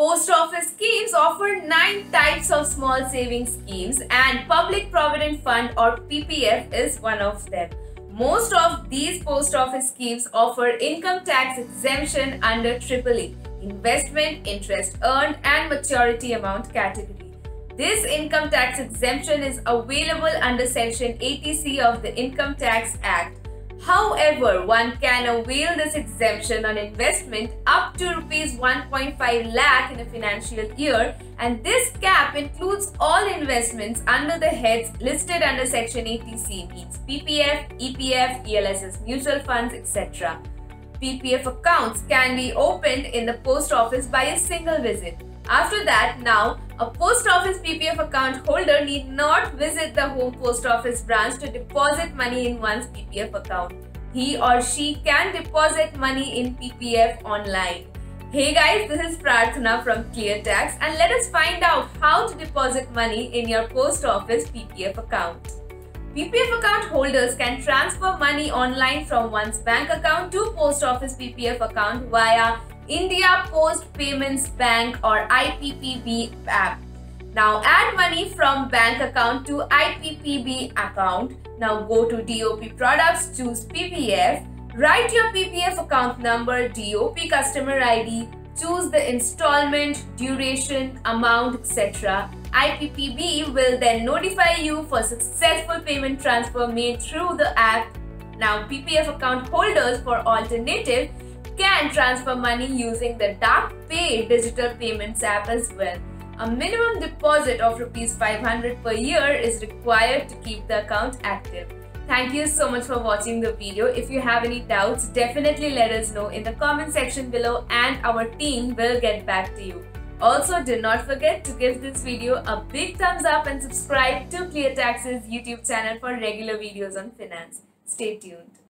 Post office schemes offer nine types of small savings schemes, and Public Provident Fund or PPF is one of them. Most of these post office schemes offer income tax exemption under triple EEE, investment, interest earned, and maturity amount category. This income tax exemption is available under Section 80C of the Income Tax Act However, one can avail this exemption on investment up to rupees 1.5 lakh in a financial year and this cap includes all investments under the heads listed under section 80C means PPF, EPF, ELSS mutual funds etc. PPF accounts can be opened in the post office by a single visit. After that, now a post office PPF account holder need not visit the home post office branch to deposit money in one's PPF account. He or she can deposit money in PPF online. Hey guys, this is Prarthana from ClearTax and let us find out how to deposit money in your post office PPF account. PPF account holders can transfer money online from one's bank account to post office PPF account via India Post Payments Bank or IPPB app. Now add money from bank account to IPPB account. Now go to DOP products, choose PPF, write your PPF account number, DOP customer ID, choose the installment, duration, amount, etc. IPPB will then notify you for successful payment transfer made through the app. Now PPF account holders for alternative can transfer money using the Dark Pay digital payments app as well. A minimum deposit of rupees 500 per year is required to keep the account active. Thank you so much for watching the video. If you have any doubts, definitely let us know in the comment section below and our team will get back to you. Also, do not forget to give this video a big thumbs up and subscribe to ClearTax's YouTube channel for regular videos on finance. Stay tuned.